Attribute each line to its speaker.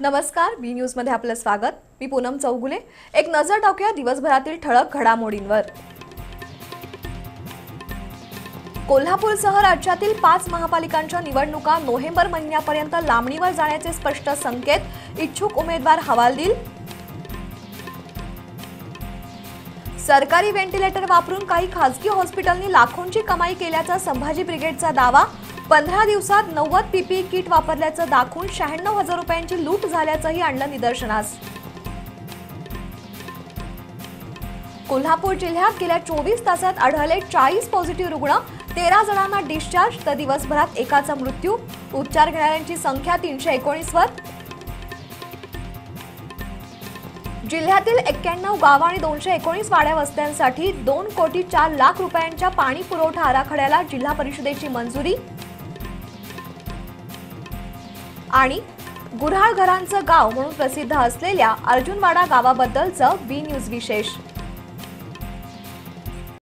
Speaker 1: नमस्कार बी न्यूजमध्ये आपलं स्वागत. मी पूनम चौगुले. एक नजर टाकूया दिवसभरातील ठळक घडामोडींवर. कोल्हापूरसह राज्यातील पाच महापालिकांच्या निवडणुका नोव्हेंबर महिन्यापर्यंत लांबणीवर जाण्याचे स्पष्ट संकेत इच्छुक उमेदवार हवालदिल सरकारी व्हेंटिलेटर वापरून काही खासगी हॉस्पिटलनी लाखोंची कमाई केल्याचा संभाजी ब्रिगेडचा दावा पंधरा दिवसात नव्वद पीपी किट वापरल्याचं दाखवून शहाण्णव हजार रुपयांची लूट झाल्याचंही आणलं निदर्शनास. कोल्हापूर जिल्ह्यात गेल्या चोवीस तासात आढळले चाळीस पॉझिटिव्ह रुग्ण तेरा जणांना डिस्चार्ज तर दिवसभरात एकाचा मृत्यू उपचार घेणाऱ्यांची संख्या तीनशे एकोणीसवर जिल्ह्यातील एक्क्याण्णव गाव आणि दोनशे एकोणीस वाड्या वस्त्यांसाठी दोन कोटी चार लाख रुपयांच्या पाणी पुरवठा आराखड्याला जिल्हा परिषदेची मंजुरी आणि गुऱ्हाळ घरांचं गाव म्हणून प्रसिद्ध असलेल्या अर्जुनवाडा गावाबद्दलचं बी न्यूज विशेष.